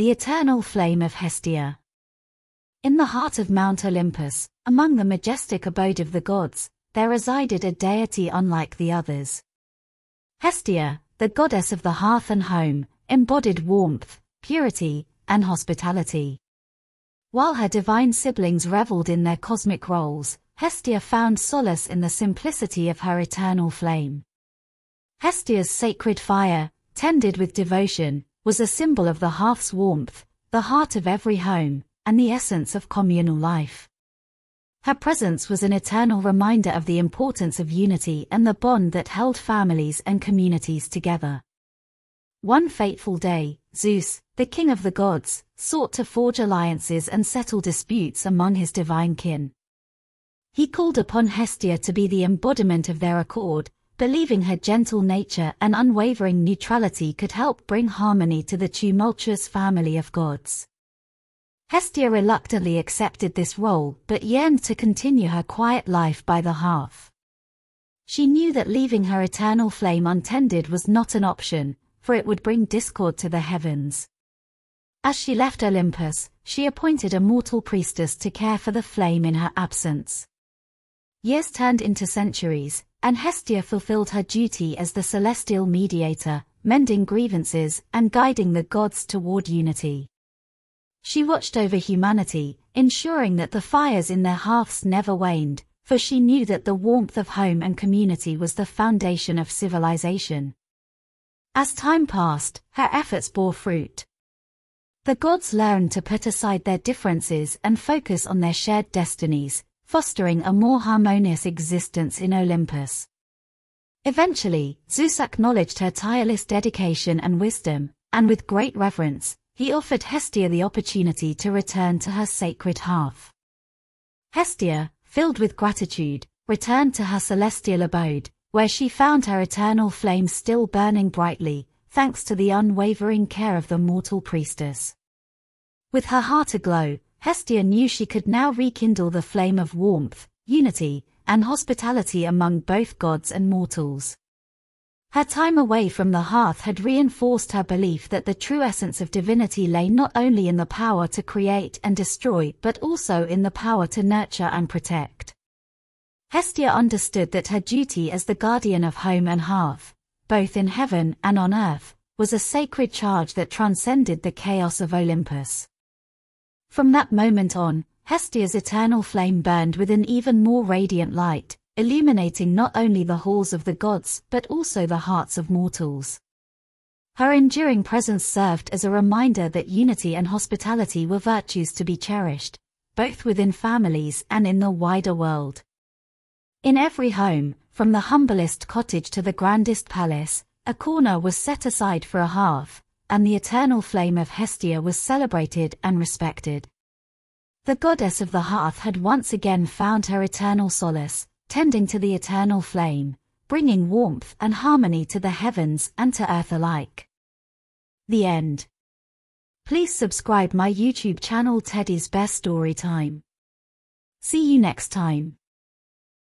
The Eternal Flame of Hestia. In the heart of Mount Olympus, among the majestic abode of the gods, there resided a deity unlike the others. Hestia, the goddess of the hearth and home, embodied warmth, purity, and hospitality. While her divine siblings reveled in their cosmic roles, Hestia found solace in the simplicity of her eternal flame. Hestia's sacred fire, tended with devotion, was a symbol of the hearth's warmth, the heart of every home, and the essence of communal life. Her presence was an eternal reminder of the importance of unity and the bond that held families and communities together. One fateful day, Zeus, the king of the gods, sought to forge alliances and settle disputes among his divine kin. He called upon Hestia to be the embodiment of their accord, believing her gentle nature and unwavering neutrality could help bring harmony to the tumultuous family of gods. Hestia reluctantly accepted this role but yearned to continue her quiet life by the hearth. She knew that leaving her eternal flame untended was not an option, for it would bring discord to the heavens. As she left Olympus, she appointed a mortal priestess to care for the flame in her absence. Years turned into centuries, and Hestia fulfilled her duty as the celestial mediator, mending grievances and guiding the gods toward unity. She watched over humanity, ensuring that the fires in their hearths never waned, for she knew that the warmth of home and community was the foundation of civilization. As time passed, her efforts bore fruit. The gods learned to put aside their differences and focus on their shared destinies, fostering a more harmonious existence in Olympus. Eventually, Zeus acknowledged her tireless dedication and wisdom, and with great reverence, he offered Hestia the opportunity to return to her sacred hearth. Hestia, filled with gratitude, returned to her celestial abode, where she found her eternal flame still burning brightly, thanks to the unwavering care of the mortal priestess. With her heart aglow, Hestia knew she could now rekindle the flame of warmth, unity, and hospitality among both gods and mortals. Her time away from the hearth had reinforced her belief that the true essence of divinity lay not only in the power to create and destroy but also in the power to nurture and protect. Hestia understood that her duty as the guardian of home and hearth, both in heaven and on earth, was a sacred charge that transcended the chaos of Olympus. From that moment on, Hestia's eternal flame burned with an even more radiant light, illuminating not only the halls of the gods but also the hearts of mortals. Her enduring presence served as a reminder that unity and hospitality were virtues to be cherished, both within families and in the wider world. In every home, from the humblest cottage to the grandest palace, a corner was set aside for a hearth, and the eternal flame of Hestia was celebrated and respected. The goddess of the hearth had once again found her eternal solace, tending to the eternal flame, bringing warmth and harmony to the heavens and to earth alike. The end. Please subscribe my YouTube channel Teddy Bear's Story Time. See you next time.